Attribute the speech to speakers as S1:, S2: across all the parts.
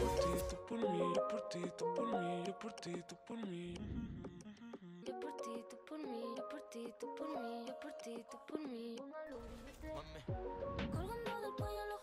S1: por ti, tú por mí, yo por ti, tú por mí, yo por ti, tú por mí.
S2: Yo por ti, tú por mí, yo por ti, tú por mí, yo por ti, tú por mí. Colgando del cuello los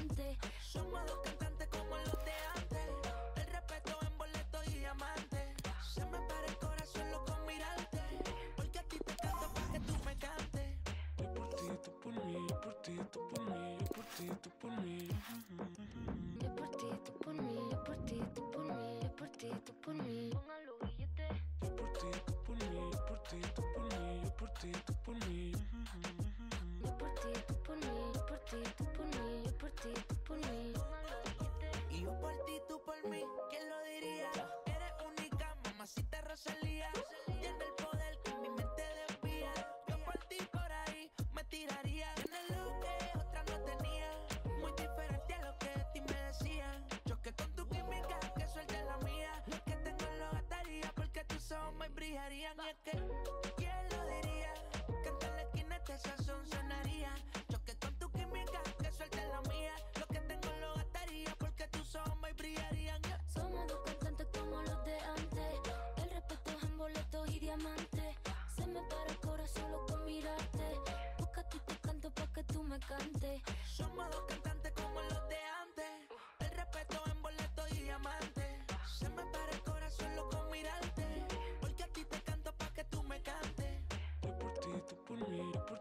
S2: cantes.
S3: Somos dos cantantes como los de antes. El respeto en boleto y diamante. Se me para el corazón loco mirarte. Porque a ti te canto para que tú me cantes.
S1: Yo por ti, tú por mí, yo por ti, tú por mí, yo por ti, tú por mí.
S2: Yo por ti, tú por mí, yo por ti, tú por mí, yo por ti, tú por mí.
S1: Yo por ti, tú por mí, yo por ti, tú por mí, yo por ti, tú por mí.
S2: Yo por ti, tú por mí, yo por ti, tú por mí, ti, por mí.
S3: Y yo por ti, tú por mí.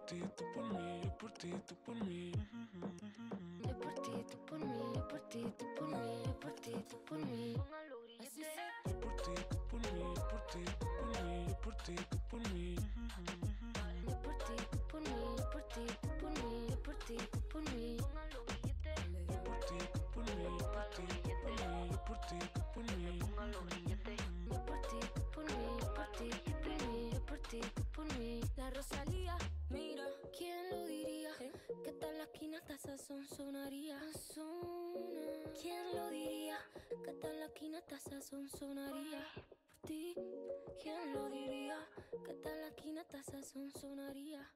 S3: Ti,
S2: tú
S1: por mí, yo por ti, tú por mí. Yo por ti, tú por mí,
S2: yo por ti, tú por mí, yo por ti, tú por mí. Tal la esquina hasta sazón sonaría. Sazona. ¿Quién lo diría? Que tal la esquina hasta sazón sonaría. Por ti, ¿quién lo diría? Que tal la esquina hasta sazón sonaría.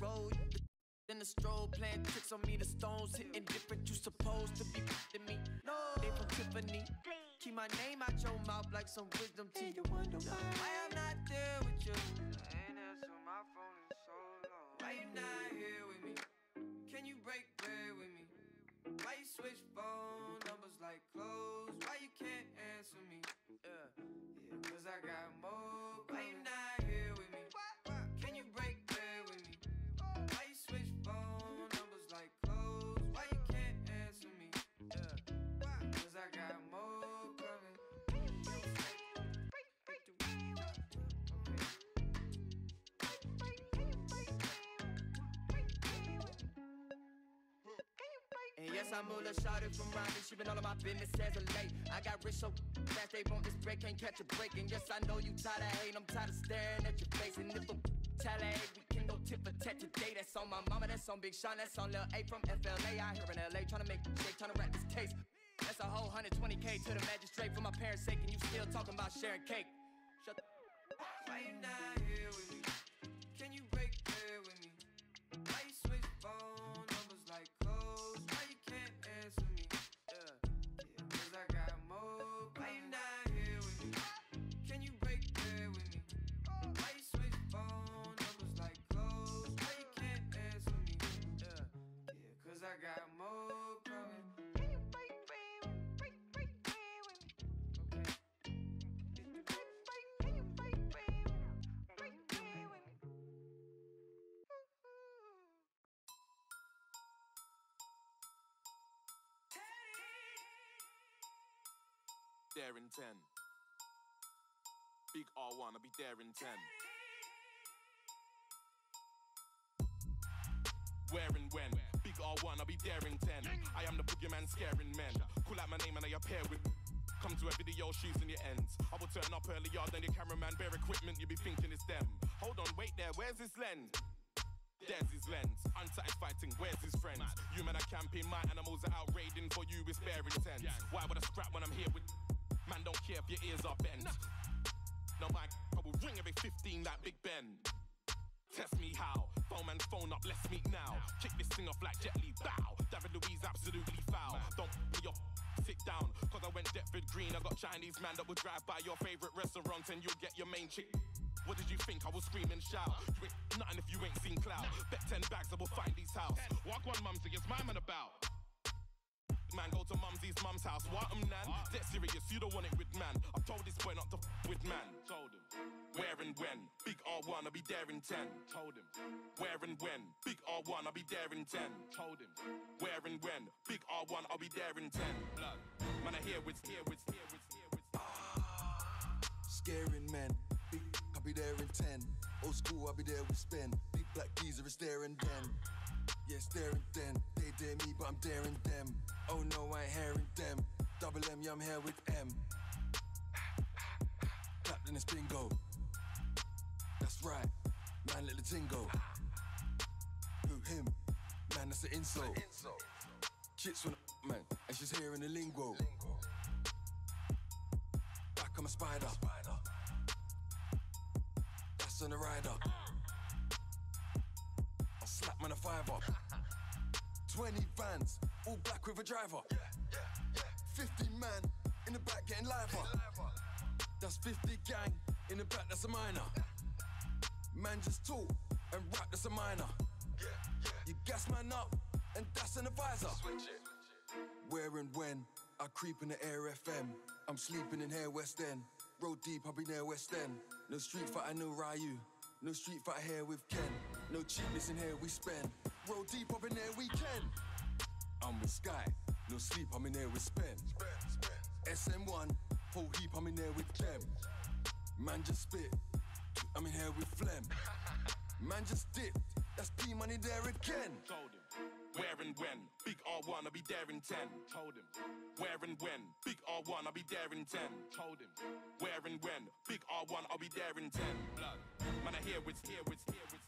S3: Rich, I rock and. Then the strobe playing tricks on me, the stones hitting different. You supposed to be to me. No, they from Tiffany. Keep my name out your mouth like some wisdom teeth. You wonder why
S4: I'm not there with you. I ain't answer my phone in so long. Why you not here with me? Can you break bread with me? Why you switch phone numbers like clothes? Why you can't
S3: yes, I'm Mula Shotty from Rhyming. She been all of my business as of late. I got rich so fast they want this break, can't catch a break. And yes, I know you tired of hating. I'm tired of staring at your face. And if I'm tally, we can
S5: go tip for tat today. That's on my mama, that's on Big Sean, that's on Lil A from FLA. Out here in LA, trying to make shake, trying to rap this case. That's a whole 120k to the magistrate for my parents' sake, and you still talking about sharing cake. Shut the
S4: Why you not here with me?
S6: There in 10. Big R1, I'll be there in 10. Where and when? Big R1, I'll be there in 10. I am the boogeyman scaring men. Call out my name and I appear with. Come to a video shoots in your ends. I will turn up early, earlier than your cameraman, bare equipment, you be thinking it's them. Hold on, wait there, where's his lens? There's his lens. Unsatisfied thing, where's his friends? You men are camping, my animals are out raiding for you with spare intent. Why would I scrap when I'm here with. Man, don't care if your ears are bent. No, my I will ring every 15 like Big Ben. Test me how. Phone man, phone up, let's meet now. Kick this thing off like Jet Li, bow. David Luiz, absolutely foul. Don't put your sit down, cause I went Deptford Green. I got Chinese man that will drive by your favorite restaurant and you'll get your main chick. What did you think? I will scream and shout. You ain't nothing if you ain't seen cloud. Bet 10 bags, I will find these house. Walk one mum to get my man about. Man, go to mumsy's mum's house. What um nan? Dead serious, you don't want it with man. I told this boy not to f with man. Told him. Where and when? Big R1, I'll be there in 10. Told him. Where and when? Big R1, I'll be there in 10. Told him. Where and when? Big R1, I'll be there in 10. Blood. Man, I hear what's here, what's here, what's here, what's
S7: Scaring men. Big, I'll be there in 10. Old school, I'll be there with spin. Big black geezer is there and then. Yeah, staring then. They dare me, but I'm daring them. Oh no, I ain't hearing them. Double M, yeah, I'm here with M. Clapped in this bingo. That's right. Man, let the ting go. Who, him? Man, that's an insult. Chits wanna, man, and she's hearing the lingo. Back, I'm a spider. That's on the rider. Slap man a fiver. 20 vans, all black with a driver. 50 man in the back getting liver. That's 50 gang in the back, that's a minor. Man just talk and rap, that's a minor. You gas man up, and that's an advisor. Where and when I creep in the air FM. I'm sleeping in here West End. Road deep, I'll be near West End. No street fighter, no Ryu. No street fighter here with Ken. No cheapness in here, we spend. Road deep up in there, we can. I'm with Sky. No sleep, I'm in there with Spend. SM1, whole heap, I'm in there with Clem. Man just spit. I'm in here with Phlegm. Man just dipped. That's P money there again.
S6: Told him. Where and when? Big R1, I'll be there in 10. Told him. Where and when? Big R1, I'll be there in 10. Told him. Where and when? Big R1, I'll be there in 10. Blood. Man, I hear what's here, what's here, what's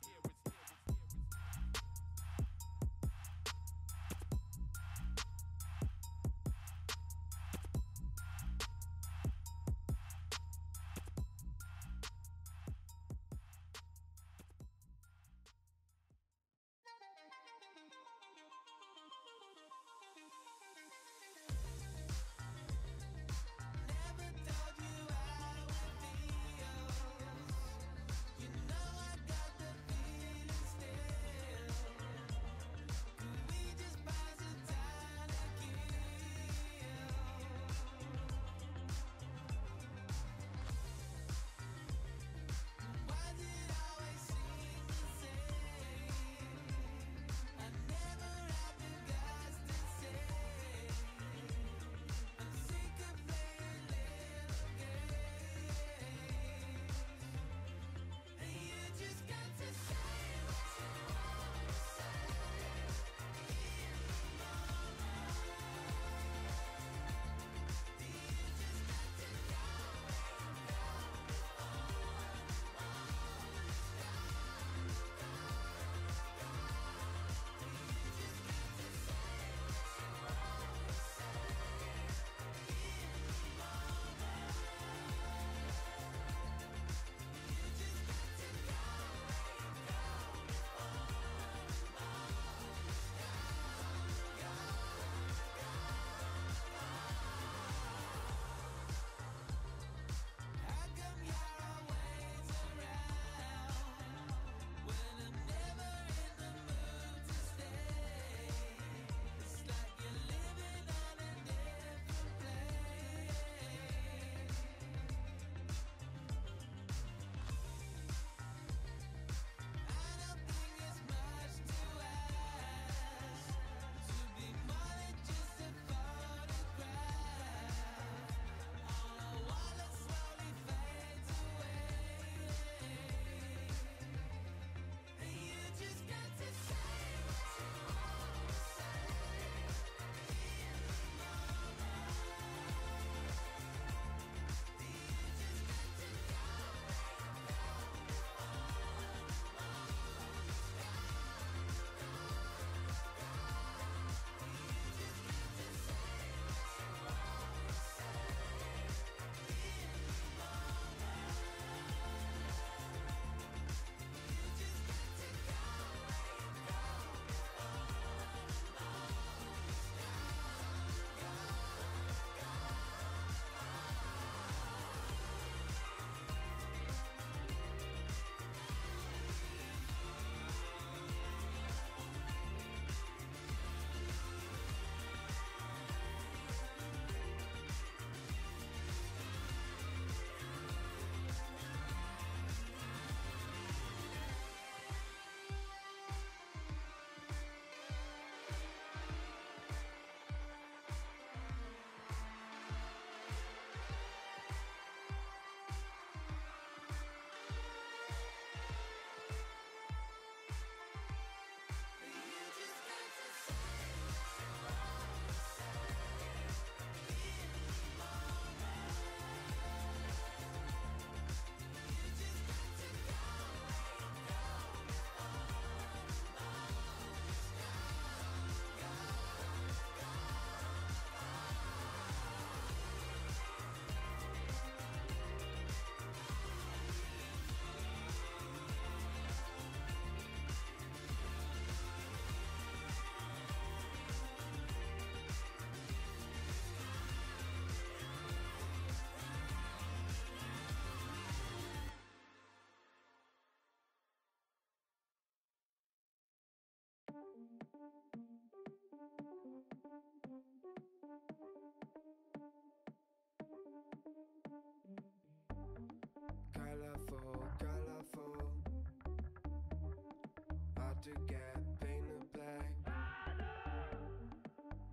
S4: to get painted black.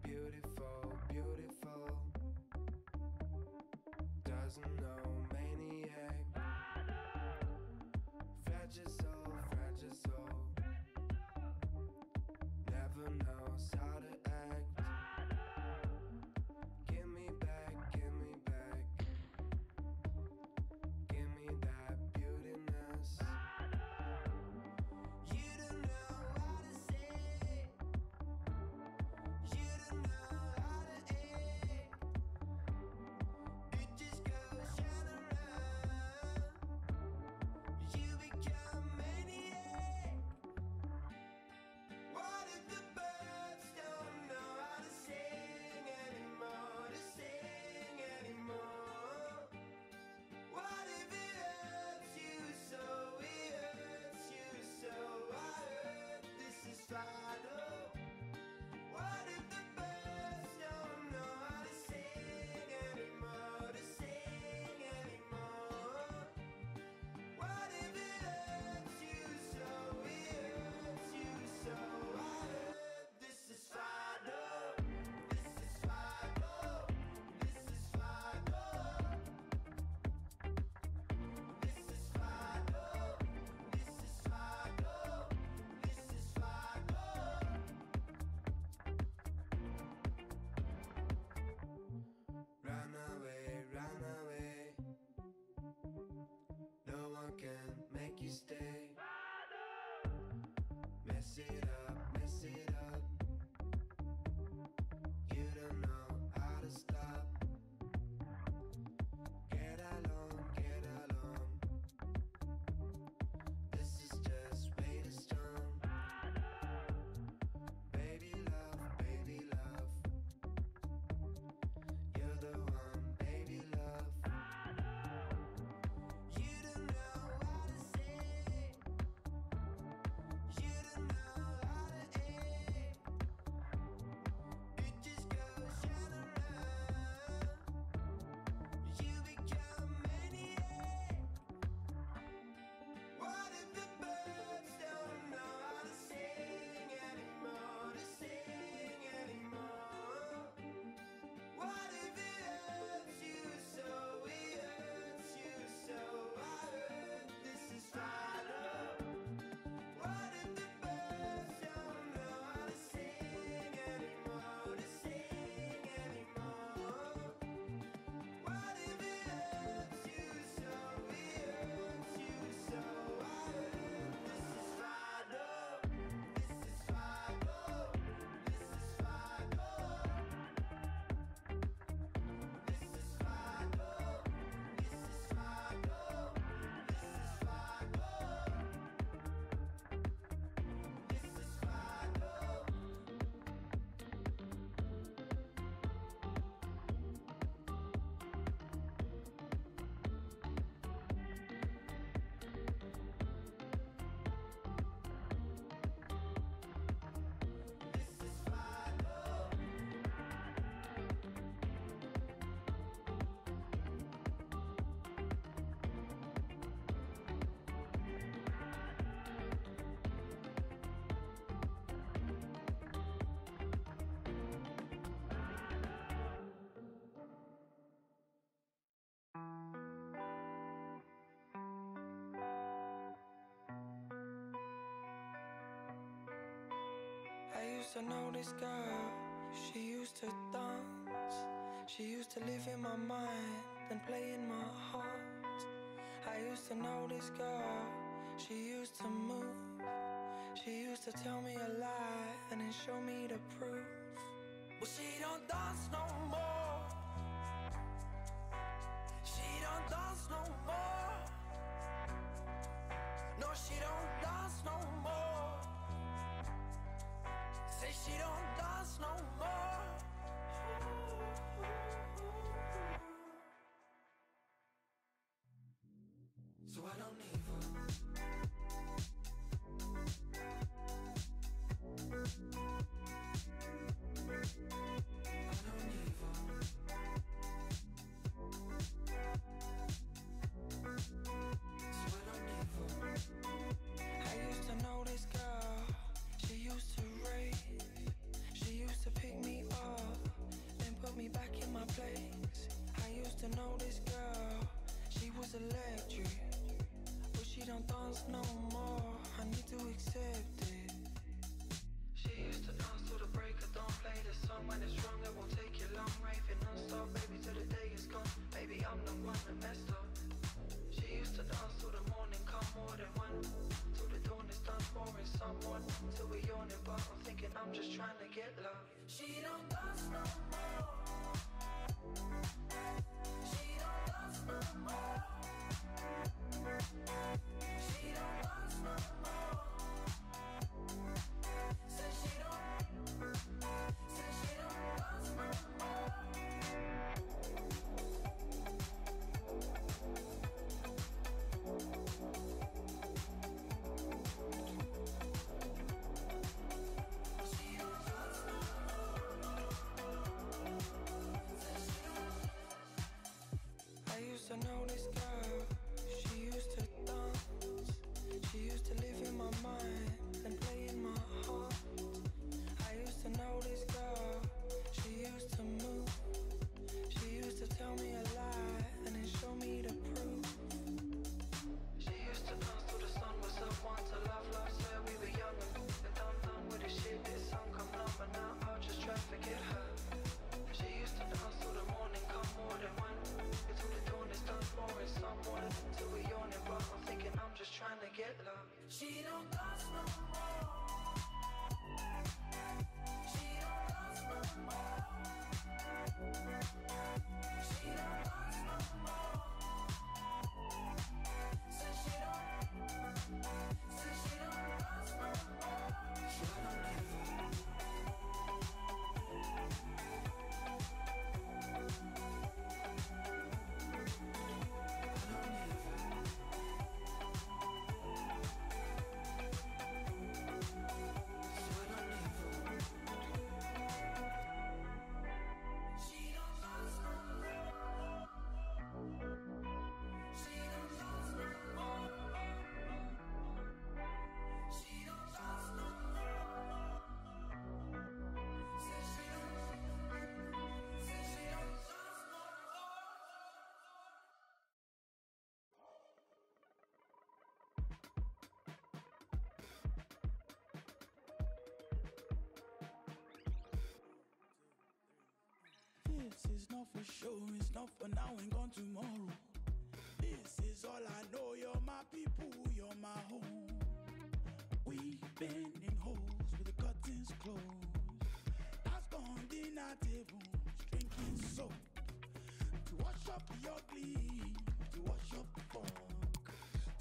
S4: Beautiful, beautiful. Doesn't know maniac. Fetches drunk and make you stay. Mess it up. I know this girl, she used to dance. She used to live in my mind and play in my heart. I used to know this girl, she used to move. She used to tell me a lie and then show me the proof. Well
S8: she don't dance no more. She don't dance no more. No she don't she don't dance no more. I'm just trying to get love. She don't
S1: This is not for sure, it's not for now and gone tomorrow. This is all I know. You're my people, you're my home. We've been in holes with the curtains closed. That's gone dinner tables, drinking soap. To wash up the ugly, to wash up the funk,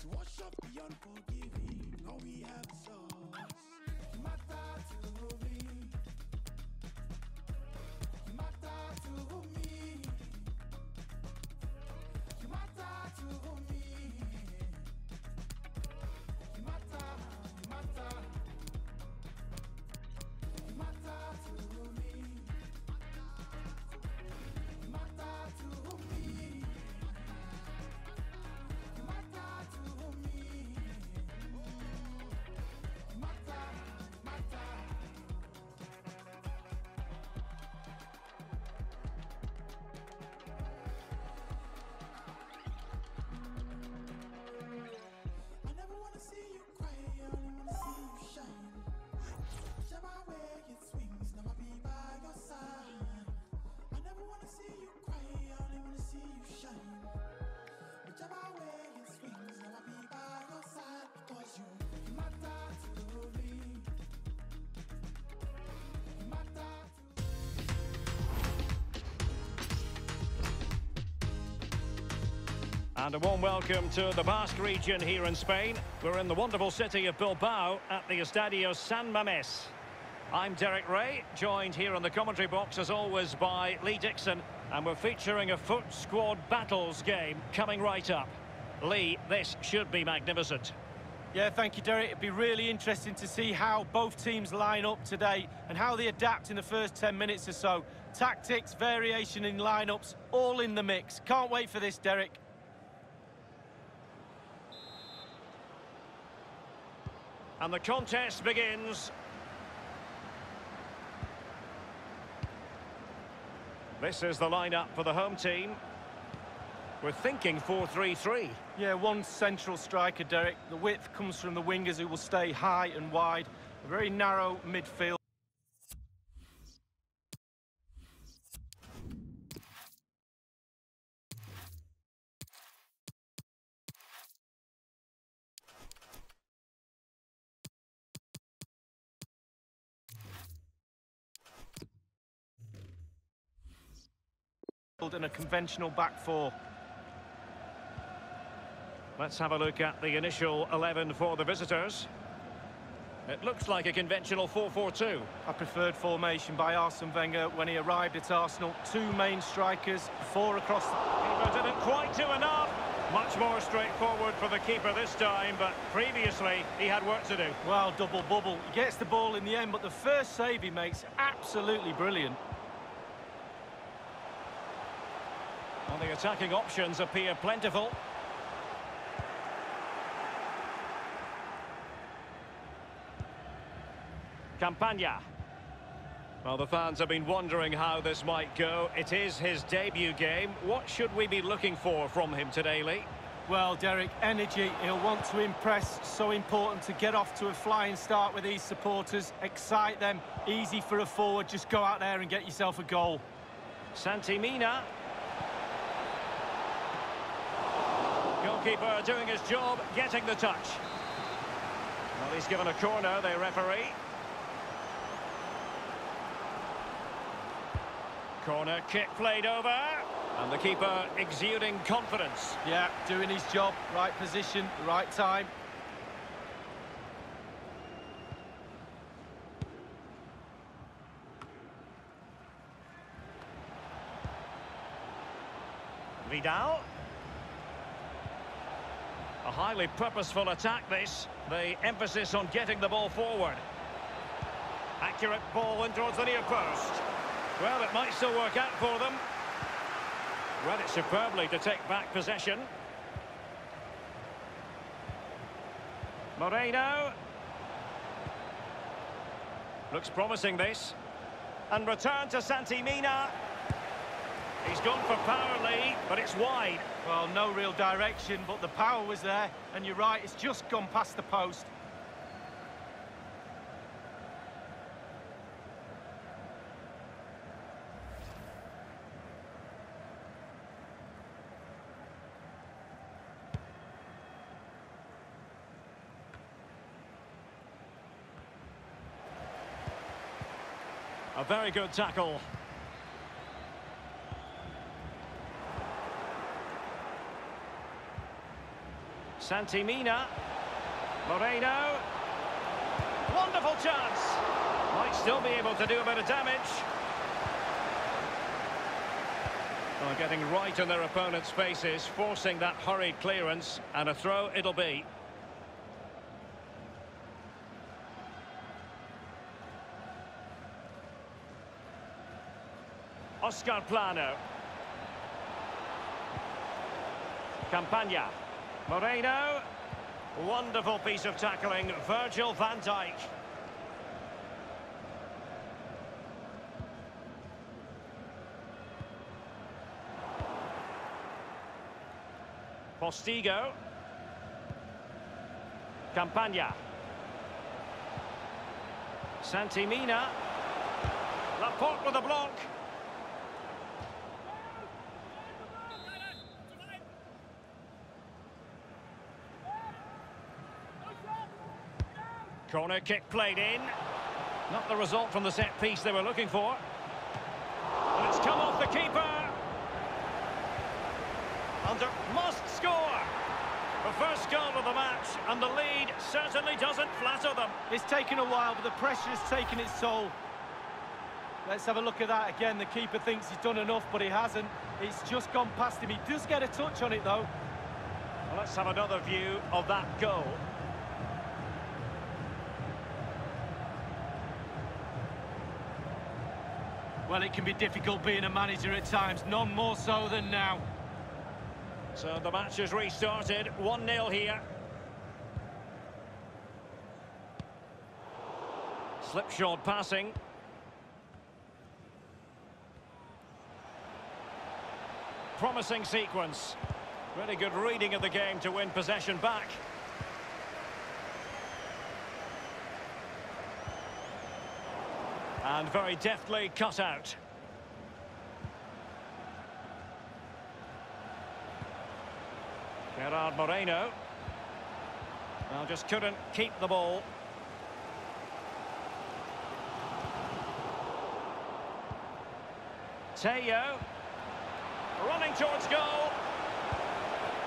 S1: to wash up the unforgiving. All we have is
S9: And a warm welcome to the Basque region here in Spain. We're in the wonderful city of Bilbao at the Estadio San Mamés. I'm Derek Rae, joined here on the commentary box as always by Lee Dixon, and we're featuring a FUT squad battles game coming right up. Lee, this should be magnificent.
S10: Yeah, thank you, Derek. It'd be really interesting to see how both teams line up today and how they adapt in the first 10 minutes or so. Tactics, variation in lineups, all in the mix. Can't wait for this, Derek.
S9: And the contest begins. This is the lineup for the home team. We're thinking 4-3-3.
S10: Yeah, one central striker, Derek. The width comes from the wingers who will stay high and wide. A very narrow midfield. And a conventional back four.
S9: Let's have a look at the initial 11 for the visitors. It looks like a conventional 4-4-2.
S10: A preferred formation by Arsene Wenger when he arrived at Arsenal. Two main strikers, four across the...
S9: Keeper didn't quite do enough. Much more straightforward for the keeper this time, but previously he had work to do.
S10: Well, double bubble. He gets the ball in the end, but the first save he makes, absolutely brilliant.
S9: Well, the attacking options appear plentiful. Campaña. Well, the fans have been wondering how this might go. It is his debut game. What should we be looking for from him today, Lee?
S10: Well, Derek, energy. He'll want to impress. So important to get off to a flying start with these supporters. Excite them. Easy for a forward. Just go out there and get yourself a goal.
S9: Santi Mina. Goalkeeper doing his job, getting the touch. Well, he's given a corner, the referee. Corner kick played over. And the keeper exuding confidence.
S10: Yeah, doing his job. Right position, right time.
S9: Vidal. A highly purposeful attack this. The emphasis on getting the ball forward. Accurate ball in towards the near post. Well, it might still work out for them. Read it superbly to take back possession. Moreno. Looks promising this. And return to Santi Mina. He's gone for power, Lee, but it's wide.
S10: Well, no real direction, but the power was there. And you're right, it's just gone past the post.
S9: A very good tackle. Santi Mina. Moreno. Wonderful chance. Might still be able to do a bit of damage. Well, getting right in their opponent's faces, forcing that hurried clearance, and a throw it'll be. Oscar Plano. Campaña. Moreno. Wonderful piece of tackling. Virgil van Dijk. Postigo. Campaña. Santi Mina. Laporte with a block. Corner kick played in. Not the result from the set piece they were looking for. And it's come off the keeper. Under must score. The first goal of the match, and the lead certainly doesn't flatter them.
S10: It's taken a while, but the pressure has taken its toll. Let's have a look at that again. The keeper thinks he's done enough, but he hasn't. It's just gone past him. He does get a touch on it, though.
S9: Well, let's have another view of that goal.
S10: Well, it can be difficult being a manager at times, none more so than now.
S9: So the match has restarted, 1-0 here. Slipshod passing. Promising sequence. Really good reading of the game to win possession back. And very deftly cut out. Gerard Moreno. Well, just couldn't keep the ball. Teo. Running towards goal.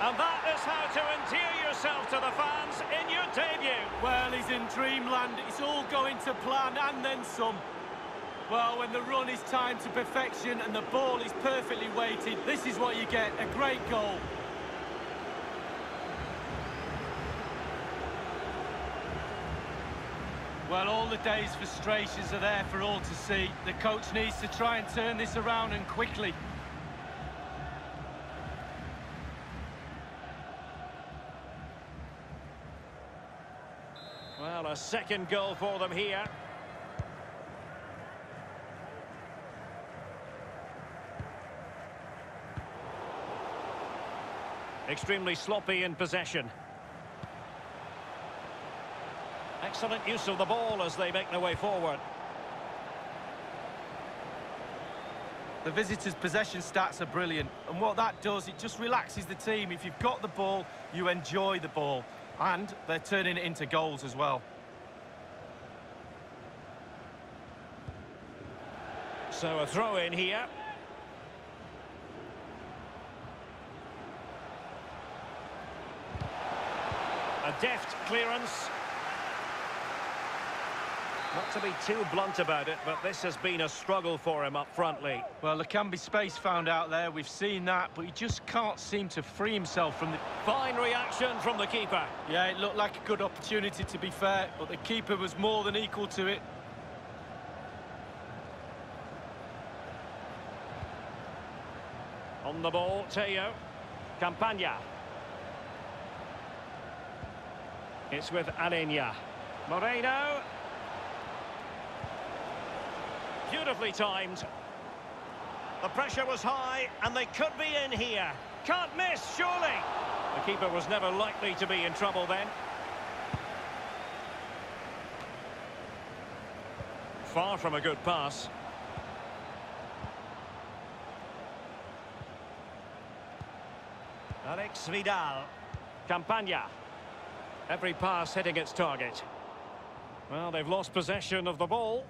S9: And that is how to endear yourself to the fans in your debut.
S10: Well, he's in dreamland. It's all going to plan and then some. Well, when the run is timed to perfection and the ball is perfectly weighted, this is what you get, a great goal. Well, all the day's frustrations are there for all to see. The coach needs to try and turn this around and quickly.
S9: Well, a second goal for them here. Extremely sloppy in possession. Excellent use of the ball as they make their way forward.
S10: The visitors' possession stats are brilliant, and what that does, it just relaxes the team. If you've got the ball, you enjoy the ball, and they're turning it into goals as well.
S9: So a throw in here. A deft clearance. Not to be too blunt about it, but this has been a struggle for him up front, Lee.
S10: Well, there can be space found out there. We've seen that, but he just can't seem to free himself from the...
S9: Fine reaction from the keeper.
S10: Yeah, it looked like a good opportunity, to be fair, but the keeper was more than equal to it.
S9: On the ball, Teo. Campaña. It's with Aleñá. Moreno. Beautifully timed. The pressure was high, and they could be in here. Can't miss, surely. The keeper was never likely to be in trouble then. Far from a good pass. Alex Vidal. Campaña. Every pass hitting its target. Well, they've lost possession of the ball.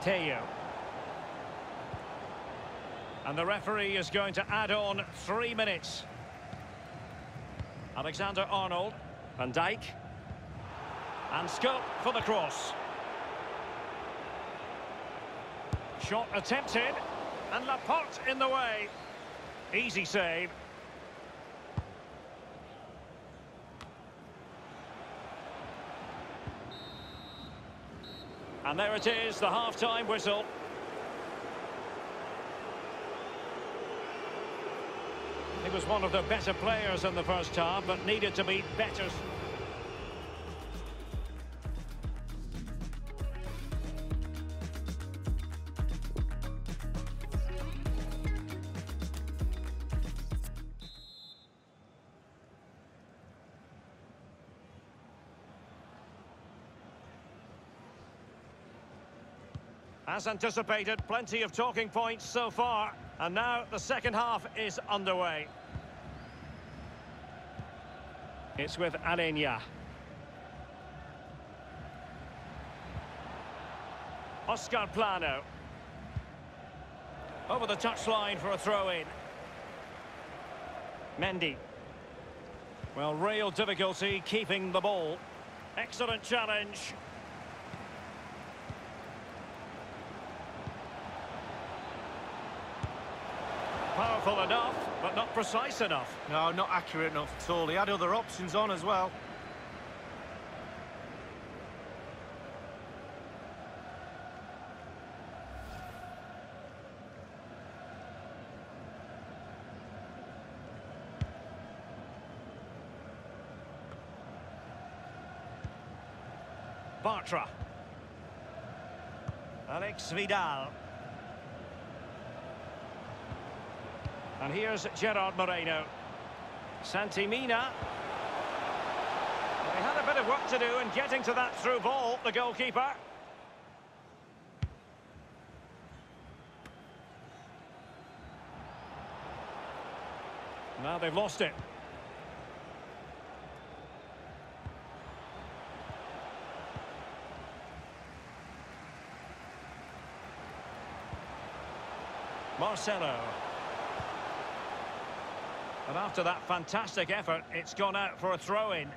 S9: Teo. And the referee is going to add on three minutes. Alexander Arnold. Van Dijk. And scope for the cross. Shot attempted. And Laporte in the way. Easy save. And there it is, the half-time whistle. He was one of the better players in the first half, but needed to be better. As anticipated, plenty of talking points so far. And now the second half is underway. It's with Aleñá. Oscar Plano. Over the touchline for a throw-in. Mendy. Well, real difficulty keeping the ball. Excellent challenge. Powerful enough, but not precise enough.
S10: No, not accurate enough at all. He had other options on as well.
S9: Bartra. Alex Vidal. And here's Gerard Moreno. Santi Mina. They had a bit of work to do in getting to that through ball, the goalkeeper. Now they've lost it. Marcelo. And after that fantastic effort, it's gone out for a throw-in.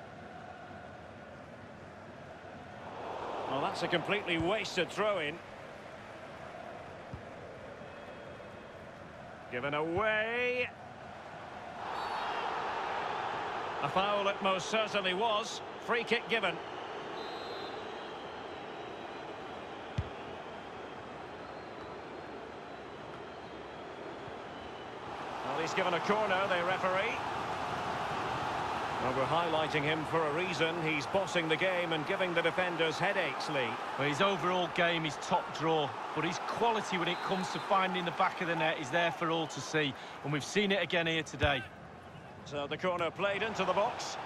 S9: Well, that's a completely wasted throw-in. Given away. A foul it most certainly was. Free kick given. Given a corner, the referee. Well, we're highlighting him for a reason. He's bossing the game and giving the defenders headaches, Lee.
S10: Well, his overall game is top draw, but his quality when it comes to finding the back of the net is there for all to see. And we've seen it again here today.
S9: So the corner played into the box.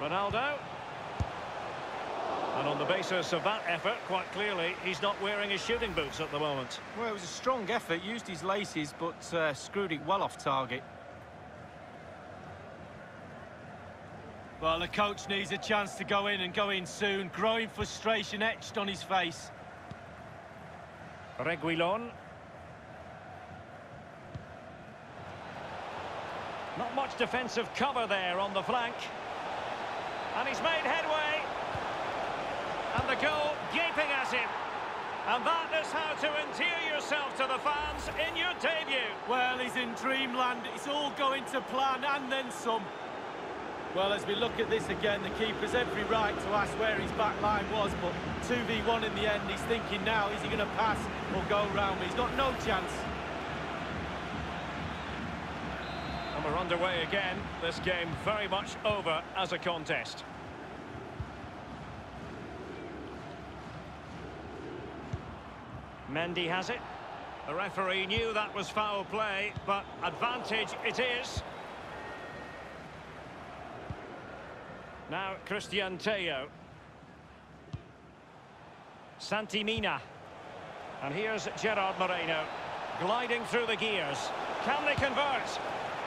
S9: Ronaldo. And on the basis of that effort, quite clearly, he's not wearing his shooting boots at the moment.
S10: Well, it was a strong effort, used his laces, but uh, screwed it well off target. Well, the coach needs a chance to go in and go in soon. Growing frustration etched on his face.
S9: Reguilon. Not much defensive cover there on the flank. And he's made headway. And the goal gaping at him. And that is how to endear yourself to the fans in your debut.
S10: Well, he's in dreamland. It's all going to plan and then some. Well, as we look at this again, the keeper's every right to ask where his back line was, but 2v1 in the end, he's thinking now, is he going to pass or go round me? He's got no chance.
S9: And we're underway again. This game very much over as a contest. Mendy has it. The referee knew that was foul play, but advantage it is. Now Cristian Tello. Santi Mina. And here's Gerard Moreno. Gliding through the gears. Can they convert?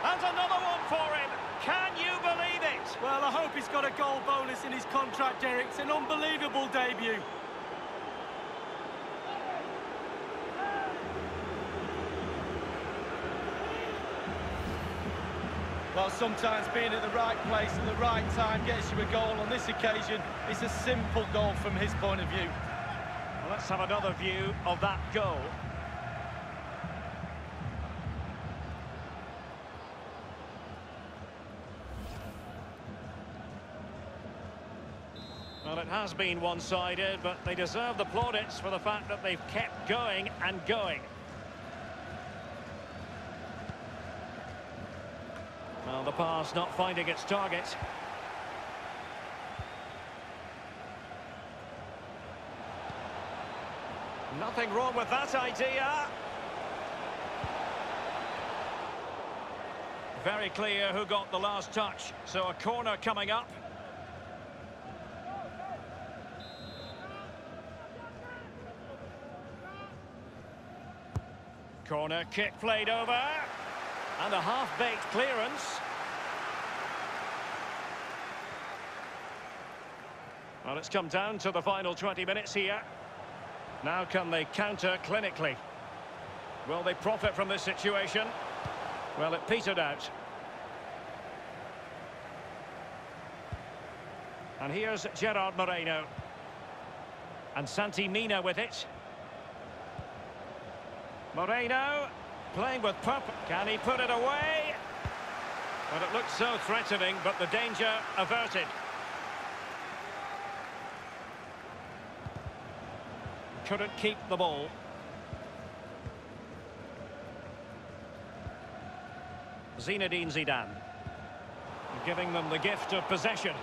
S9: And another one for him. Can you believe it?
S10: Well, I hope he's got a goal bonus in his contract, Derek. It's an unbelievable debut. Well, sometimes being at the right place at the right time gets you a goal. On this occasion, it's a simple goal from his point of view.
S9: Well, let's have another view of that goal. Well, it has been one-sided, but they deserve the plaudits for the fact that they've kept going and going. Well, the pass not finding its target. Nothing wrong with that idea. Very clear who got the last touch. So a corner coming up. Corner kick played over. And a half-baked clearance. Well, it's come down to the final 20 minutes here. Now can they counter clinically? Will they profit from this situation? Well, it petered out. And here's Gerard Moreno. And Santi Mina with it. Moreno playing with purpose. Can he put it away? Well, it looked so threatening, but the danger averted. Couldn't keep the ball. Zinedine Zidane. Giving them the gift of possession.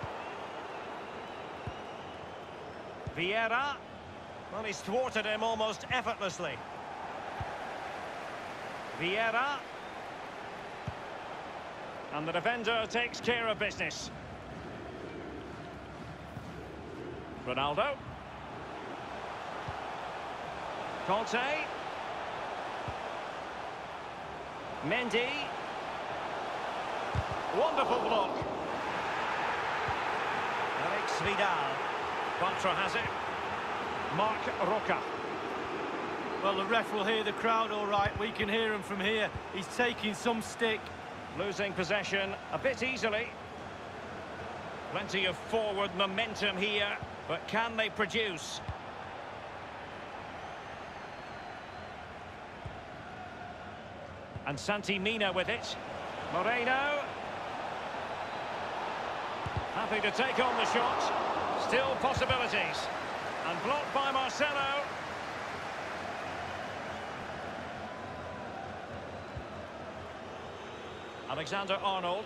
S9: Vieira. Well, he's thwarted him almost effortlessly. Vieira. And the defender takes care of business. Ronaldo. Conte. Mendy. Wonderful block. Alex Vidal. Bartra has it. Marc Roca.
S10: Well, the ref will hear the crowd all right. We can hear him from here. He's taking some stick.
S9: Losing possession a bit easily. Plenty of forward momentum here, but can they produce? And Santi Mina with it. Moreno. Happy to take on the shot. Still possibilities. And blocked by Marcelo. Alexander Arnold.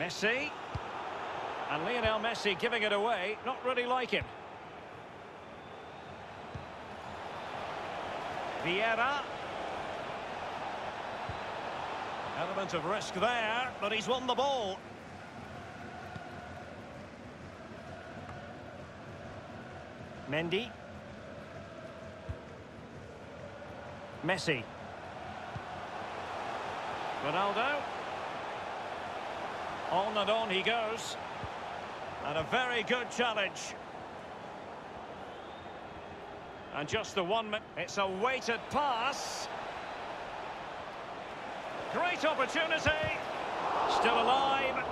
S9: Messi. And Lionel Messi giving it away. Not really like him. Vieira. Element of risk there, but he's won the ball. Mendy. Messi. Ronaldo. On and on he goes. And a very good challenge. And just the one... Minute. It's a weighted pass. Great opportunity. Still alive.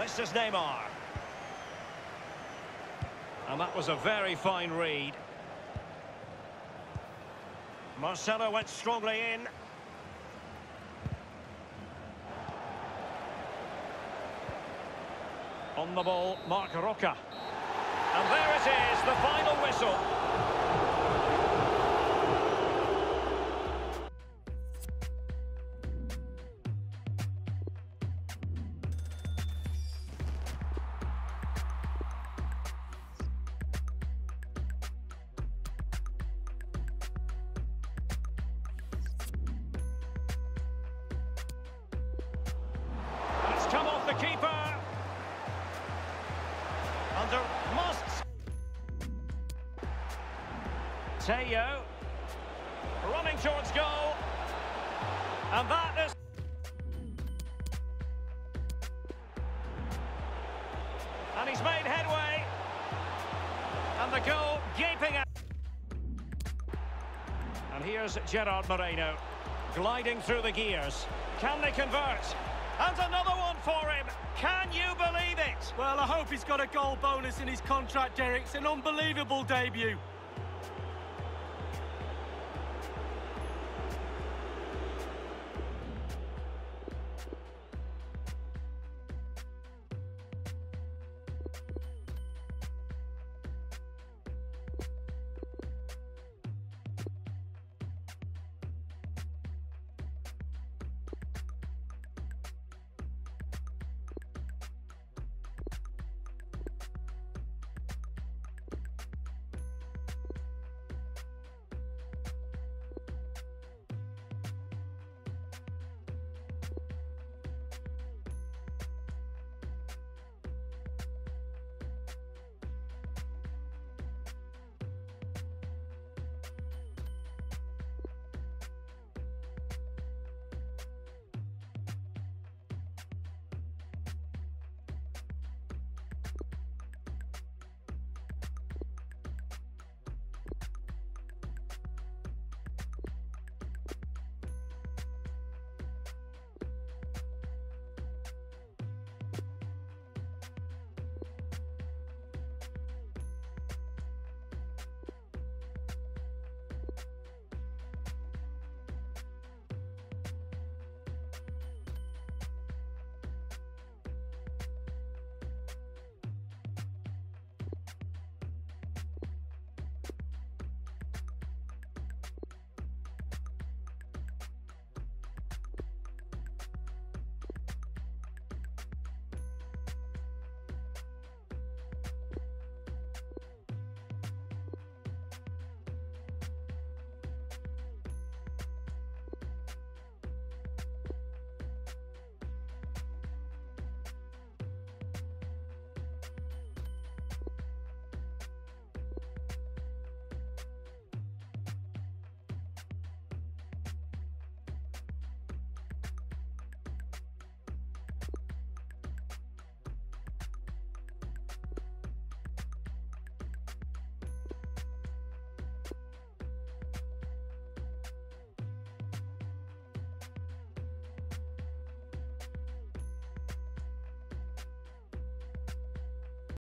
S9: This is Neymar. And that was a very fine read. Marcelo went strongly in. On the ball, Marc Roca. And there it is, the final whistle. And he's made headway. And the goal gaping at... And here's Gerard Moreno. Gliding through the gears. Can they convert? And another one for him. Can you believe it?
S10: Well, I hope he's got a goal bonus in his contract, Derek. It's an unbelievable debut.